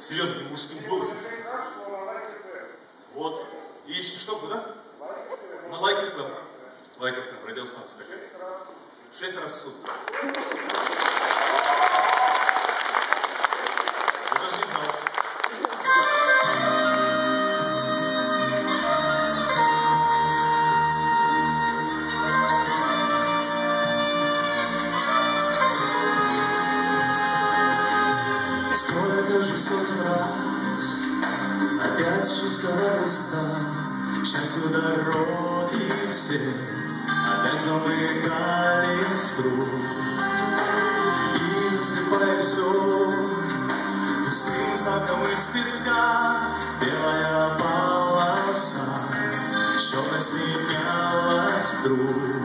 серьезным мужским голосом. Вот. И что куда? На лайк FM. Лайк FM, радиостанция такая. Шесть раз в сутки. с чистого листа, счастью дороги все опять замыкались круг. И засыпая все пустым сапом из песка, белая полоса, черность менялась вдруг.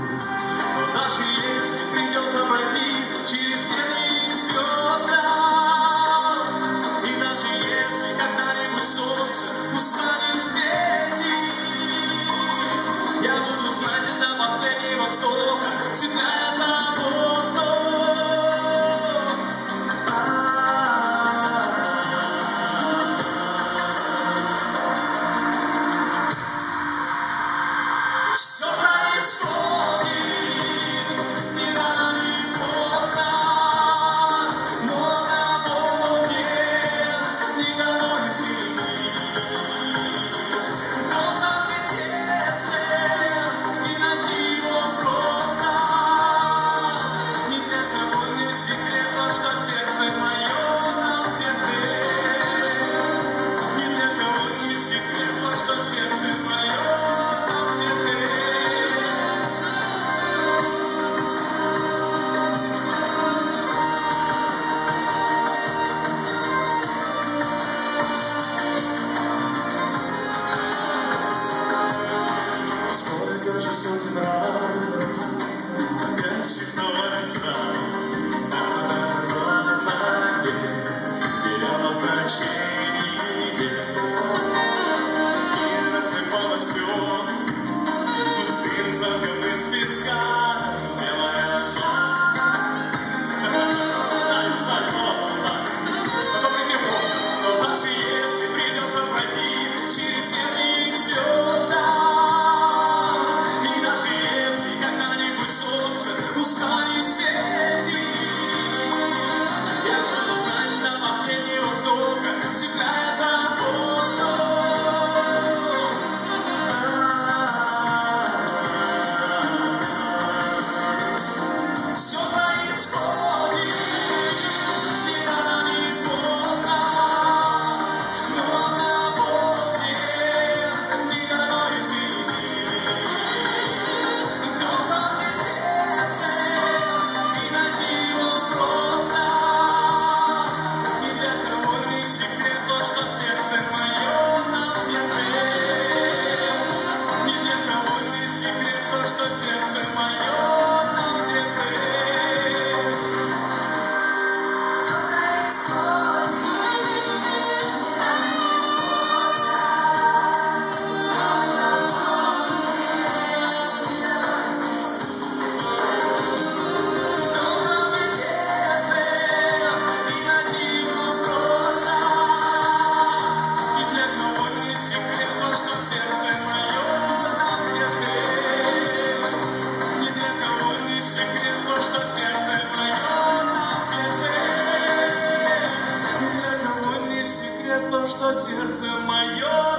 сердце мое.